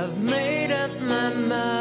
I've made up my mind.